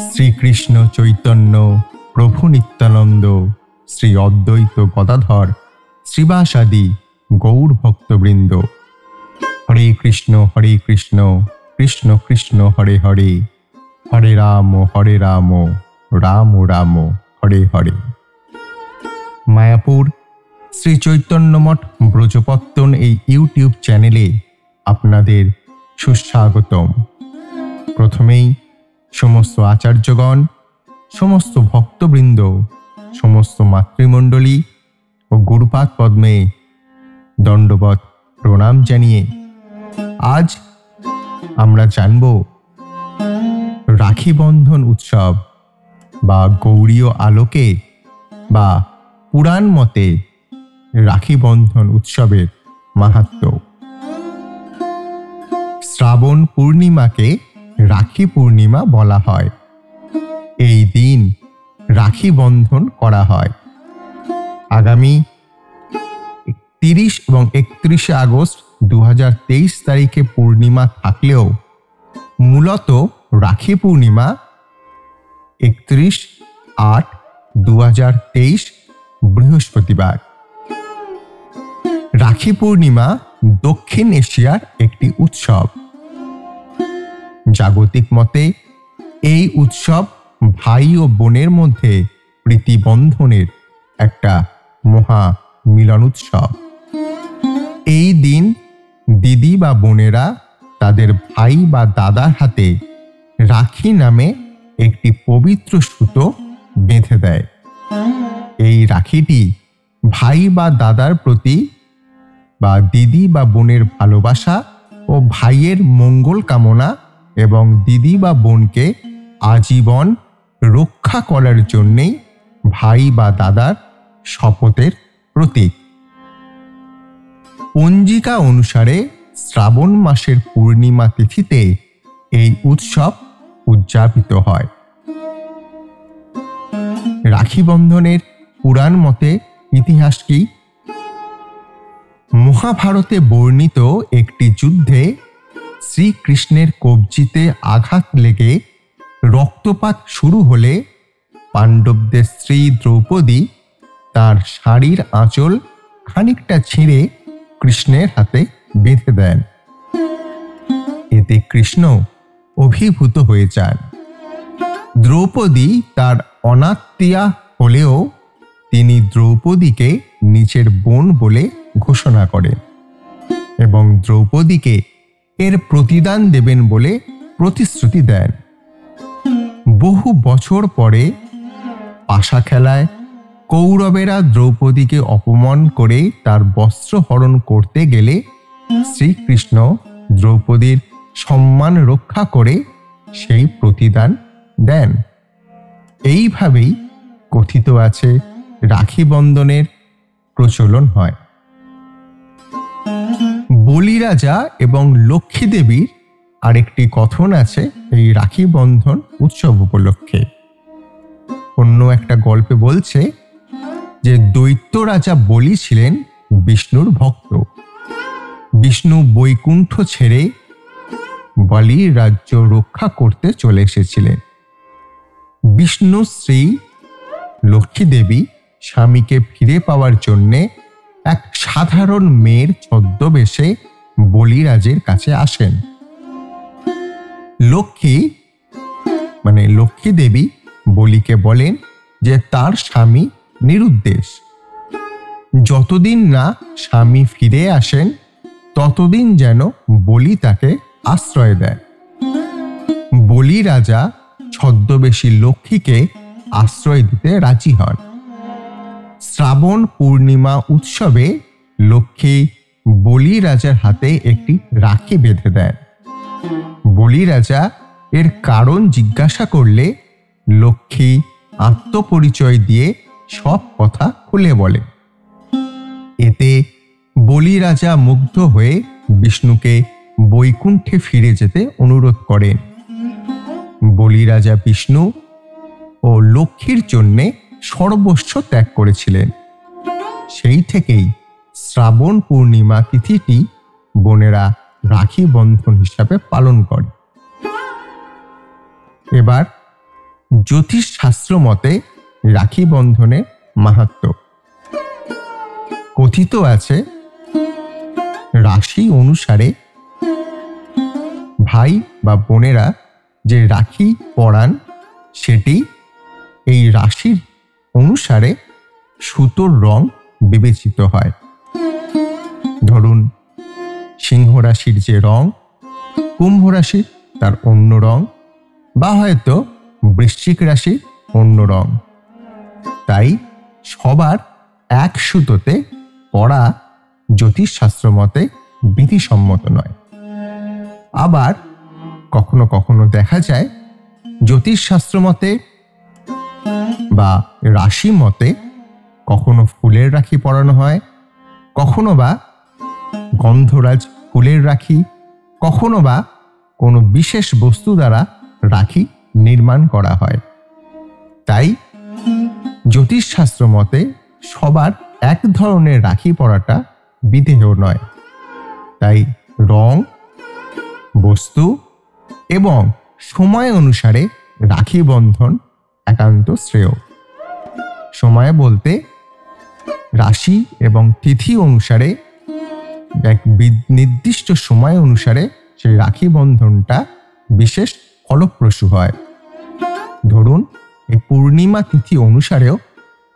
শ্রীকৃষ্ণ চৈতন্য, প্রভু নিত্যানন্দ, শ্রী অদ্বৈত গদাধর, শ্রীবাসাদি, গৌর ভক্তবৃন্দ। হরে কৃষ্ণ হরে কৃষ্ণ কৃষ্ণ কৃষ্ণ, হরে হরে। হরে রাম হরে রাম রাম রাম, হরে হরে। মায়াপুর, শ্রী চৈতন্যমঠ ব্রজপত্তন এই ইউটিউব চ্যানেলে আপনাদের সুস্বাগতম। প্রথমেই সমস্ত আচার্যগণ, সমস্ত ভক্তবৃন্দ, সমস্ত মাতৃমণ্ডলী ও গুরুপাদ পদ্মে দণ্ডবত প্রণাম জানিয়ে আজ আমরা জানব রাখি বন্ধন উৎসব বা গৌরীয় আলোকে বা পুরাণ মতে রাখি বন্ধন উৎসবের মাহাত্ম। শ্রাবণ পূর্ণিমাকে রাখি পূর্ণিমা বলা হয়। এই দিন রাখি বন্ধন করা হয়। আগামী তিরিশ এবং একত্রিশে আগস্ট দু হাজার তেইশ তারিখে পূর্ণিমা থাকলেও মূলত রাখি পূর্ণিমা একত্রিশ আট দু বৃহস্পতিবার। রাখি পূর্ণিমা দক্ষিণ এশিয়ার একটি উৎসব। জাগতিক মতে, এই উৎসব ভাই ও বোনের মধ্যে প্রীতিবন্ধনের একটা মহা মিলন উৎসব এই দিন দিদি বা বোনেরা তাদের ভাই বা দাদার হাতে রাখি নামে একটি পবিত্র সুতো বেঁধে দেয়। এই রাখিটি ভাই বা দাদার প্রতি বা দিদি বা বোনের ভালোবাসা ও ভাইয়ের মঙ্গল কামনা এবং দিদি বা বোনকে আজীবন রক্ষা করার জন্যেই ভাই বা দাদার শপথের প্রতীক। পঞ্জিকা অনুসারে শ্রাবণ মাসের পূর্ণিমা তিথিতে এই উৎসব উদযাপিত হয়। রাখি বন্ধনের পুরাণ মতে ইতিহাস কি? মহাভারতে বর্ণিত একটি যুদ্ধে শ্রীকৃষ্ণের কবজিতে আঘাত লেগে রক্তপাত শুরু হলে পাণ্ডবদের স্ত্রী দ্রৌপদী তার শাড়ির আঁচল খানিকটা ছিঁড়ে কৃষ্ণের হাতে বেঁধে দেন। এতে কৃষ্ণ অভিভূত হয়ে যান। দ্রৌপদী তার অনাত্মীয়া হলেও তিনি দ্রৌপদীকে নিচের বোন বলে ঘোষণা করেন এবং দ্রৌপদীকে এর প্রতিদান দেবেন বলে প্রতিশ্রুতি দেন। বহু বছর পরে পাশা খেলায় কৌরবেরা দ্রৌপদীকে অপমান করে তার বস্ত্র হরণ করতে গেলে শ্রীকৃষ্ণ দ্রৌপদীর সম্মান রক্ষা করে সেই প্রতিদান দেন। এইভাবেই কথিত আছে রাখি বন্ধনের প্রচলন হয়। বলি রাজা এবং লক্ষ্মী দেবীর আরেকটি কথন আছে, এই রাখি বন্ধন উৎসব উপলক্ষে। অন্য একটা গল্পে বলছে যে দৈত্য রাজা বলি ছিলেন বিষ্ণুর ভক্ত। বিষ্ণু বৈকুণ্ঠ ছেড়ে বলির রাজ্য রক্ষা করতে চলে এসেছিলেন। বিষ্ণু শ্রী লক্ষ্মী দেবী স্বামীকে ফিরে পাওয়ার জন্যে এক সাধারণ মেয়ের ছদ্মবেশে বলিরাজের কাছে আসেন। লক্ষ্মী মানে লক্ষ্মী দেবী বলিকে বলেন যে তার স্বামী নিরুদ্দেশ। যতদিন না স্বামী ফিরে আসেন, ততদিন যেন বলি তাকে আশ্রয় দেয়। বলি রাজা ছদ্মবেশী লক্ষ্মীকে আশ্রয় দিতে রাজি হন। শ্রাবণ পূর্ণিমা উৎসবে লক্ষ্মী বলি রাজার হাতে একটি রাখি বেঁধে দেন। বলি রাজা এর কারণ জিজ্ঞাসা করলে লক্ষ্মী আত্মপরিচয় দিয়ে সব কথা খুলে বলে। এতে বলি রাজা মুগ্ধ হয়ে বিষ্ণুকে বৈকুণ্ঠে ফিরে যেতে অনুরোধ করেন। বলি রাজা বিষ্ণু ও লক্ষ্মীর জন্যে সর্বস্ব ত্যাগ করেছিলেন। সেই থেকেই শ্রাবণ পূর্ণিমা তিথিটি বোনেরা রাখি বন্ধন হিসাবে পালন করে। এবার জ্যোতিষ শাস্ত্র মতে রাখি বন্ধনের মাহাত্ম্য। কথিত আছে, রাশি অনুসারে ভাই বা বোনেরা যে রাখি পরান, সেটি এই রাশির অনুসারে সুতোর রং বিবেচিত হয়। ধরুন, সিংহ রাশির যে রং, কুম্ভ রাশির তার অন্য রং, বা হয়তো বৃশ্চিক রাশির অন্য রং। তাই সবার এক সুতোতে পড়া জ্যোতিষশাস্ত্র মতে বিধিসম্মত নয়। আবার কখনো কখনো দেখা যায়, জ্যোতিষশাস্ত্র মতে বা রাশি মতে কখনো ফুলের রাখি পরানো হয়, কখনো বা গন্ধরাজ ফুলের রাখি, কখনো বা কোনো বিশেষ বস্তু দ্বারা রাখি নির্মাণ করা হয়। তাই জ্যোতিষশাস্ত্র মতে সবার এক ধরনের রাখি পরাটা বিধেয় নয়। তাই রং, বস্তু এবং সময় অনুসারে রাখি বন্ধন একান্ত শ্রেয়। সময় বলতে রাশি এবং তিথি অনুসারে এক নির্দিষ্ট সময় অনুসারে সেই রাখি বন্ধনটা বিশেষ ফলপ্রসূ হয়। ধরুন, এই পূর্ণিমা তিথি অনুসারেও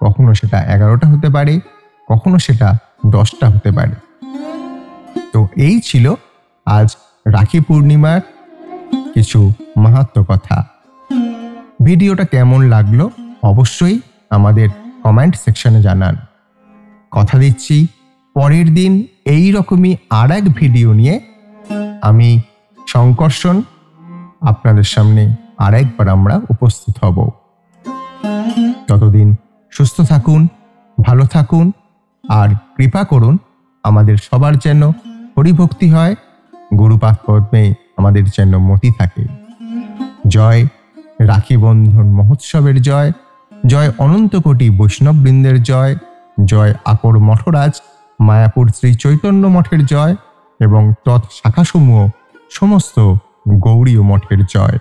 কখনো সেটা এগারোটা হতে পারে, কখনো সেটা দশটা হতে পারে। তো এই ছিল আজ রাখি পূর্ণিমার কিছু মাহাত্ম কথা। ভিডিওটা কেমন লাগল অবশ্যই আমাদের কমেন্ট সেকশনে জানান। কথা দিচ্ছি, পরের দিন এই রকমই আর এক ভিডিও নিয়ে আমি শঙ্কর্ষণ আপনাদের সামনে আর একবার আমরা উপস্থিত হব। ততদিন সুস্থ থাকুন, ভালো থাকুন আর কৃপা করুন আমাদের সবার যেন হরিভক্তি হয় গুরুপাক পদ্মে আমাদের যেন মতি থাকে। জয় রাখি বন্ধন মহোৎসবের জয় জয় অনন্ত কোটি বৈষ্ণববৃন্দের জয় জয় আকর মঠরাজ মায়াপুর শ্রী চৈতন্য মঠের জয় এবং তৎ শাখাসমূহ সমস্ত গৌরীয় মঠের জয়।